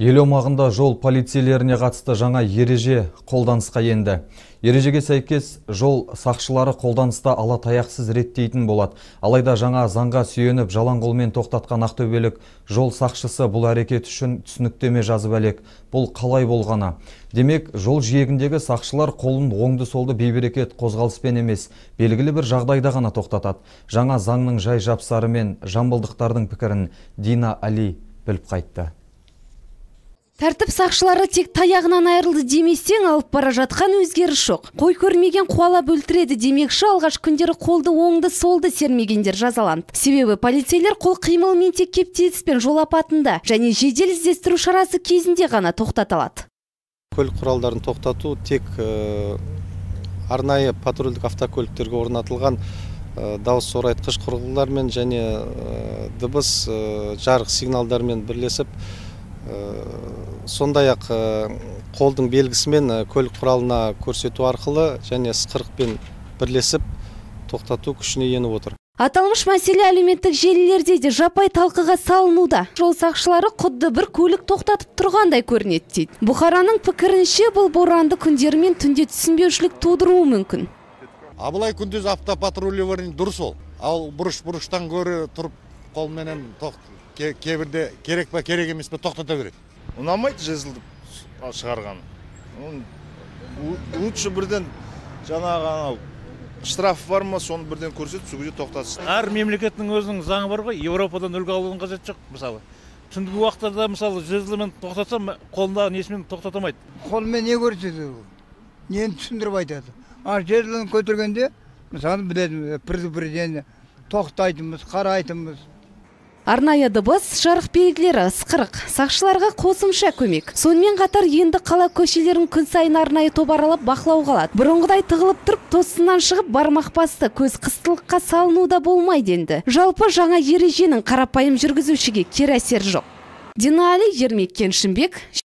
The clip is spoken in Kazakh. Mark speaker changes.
Speaker 1: Ел аумағында жол полицейлеріне қатысты жаңа ереже қолданысқа енді. Ережеге сәйкес жол сақшылары қолданыста ала таяқсыз реттейтін болады. Алайда жаңа заңға сүйеніп жалаң қолмен тоқтатқан ақтөбелік жол сақшысы бұл әрекет үшін түсініктеме жазып әлек. Бұл қалай болғаны? Демек, жол жиегіндегі сақшылар қолын оңды солды бейберекет қозғалыспен емес, белгілі бір жағдайда ғана тоқтатады. Жаңа заңның жай жапсары мен жамбылдықтардың пікірін Дина Али біліп қайтты.
Speaker 2: Тәртіп сақшылары тек таяғынан айырылды демесең алып бара жатқан өзгеріс жоқ. Қой көрмеген қуалап өлтіреді демекші алғаш күндері қолды оңды солды сермегендер жазаланды. Себебі полицейлер қол қимылмен тек кептеліспен жол апатында және жедел іздестіру шарасы кезінде ғана тоқтаталады.
Speaker 3: көлік құралдарын тоқтату тек э, арнайы патрульдік автокөліктерге орнатылған э, дауыс зорайтқыш құрылғылармен және э, дыбыс жарық сигналдармен бірлесіп сондай ақ қолдың белгісімен көлік құралына көрсету арқылы және ысқырықпен бірлесіп тоқтату күшіне еніп отыр
Speaker 2: Аталмыш мәселе әлеуметтік желілерде де жаппай талқыға салынуда. Жол сақшылары құдды бір көлік тоқтатып тұрғандай көрінеді дейді. Бұқараның пікірінше бұл боранды күндері мен түнде түсінбеушілік тудыруы мүмкін.
Speaker 4: А былай күндіз автопатрулирование дұрыс ол. Ал бұрыш бұрыштан гөрі тұрып қолменен кейбірде керек па керек емес па тоқтата береді.
Speaker 5: Ұнамайды жезлді шығарғаны лучше бірден жаңағы анау штраф бар ма соны бірден көрсетіп сол кезде тоқтатсын.
Speaker 6: Әр мемлекеттің өзінің заңы бар ғой. Еуропадан үлгі алудың қажеті жоқ мысалы. Түнгі уақыттарда мысалы жезлмен тоқтатса қолындағы несімен тоқтата алмайды.
Speaker 7: Қолмен не көрсетеді ол? Нені түсіндіріп айтады? А жезлін көтергенде мысалы біледі предупреждение тоқтайтынбыз қарайтынбыз.
Speaker 2: Арнайы дыбыс, жарық белгілері, ысқырық, сақшыларға қосымша көмек. Сонымен қатар енді қала көшелерін күн сайын арнайы топ аралап бақылау қалады. Бұрынғыдай тығылып тұрып тосыннан шығып бармақ басты көз қыстылыққа салынуда болмайды енді. Жалпы жаңа ереженің қарапайым жүргізушіге кері әсер жоқ. Динали Ермек Кеншімбек